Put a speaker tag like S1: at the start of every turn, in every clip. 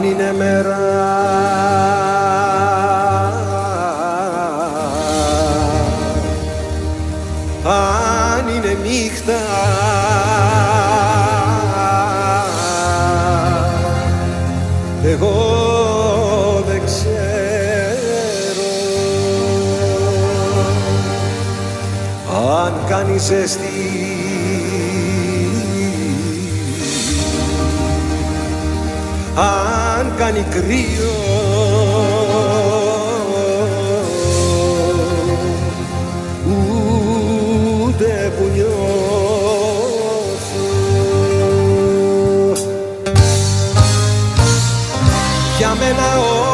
S1: αν είναι μέρα. Αν είναι νύχτα. Εγώ δεν ξέρω. Αν κάνεις ζεστή αν κάνει κρύο. Ούτε που νιώθω για μένα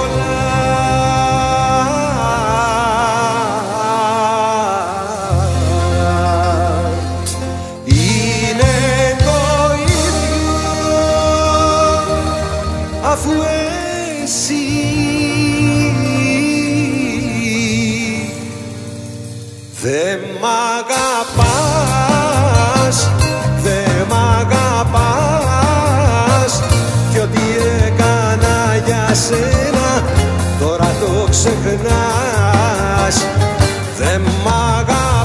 S1: αφού εσύ δεν μ' αγαπάς, δεν μ' αγαπάς. Κι ό,τι έκανα για σένα τώρα το ξεχνάς. Δεν μ' αγαπάς,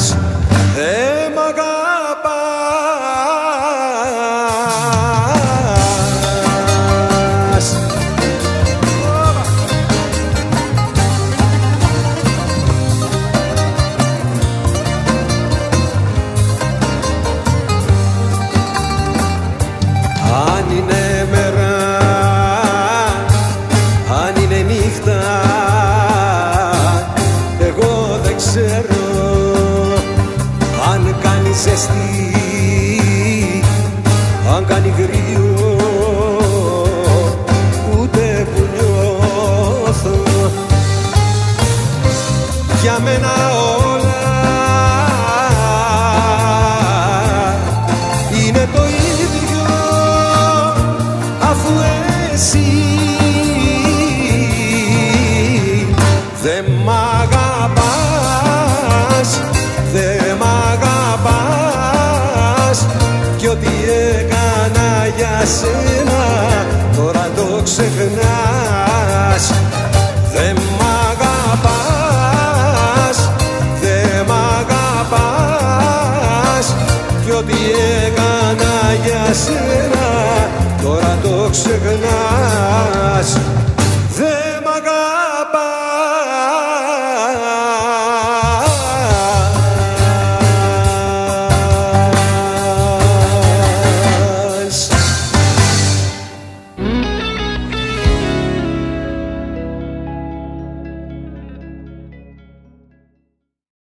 S1: ξεχνάς δεν μ' αγαπάς Αν είναι μέρα, αν είναι νύχτα ζεστή. Αν κάνει γρήγορο σένα τώρα το ξεχνάς. Δεν μ' αγαπάς, δεν μ' αγαπάς. Κι ό,τι έκανα για σένα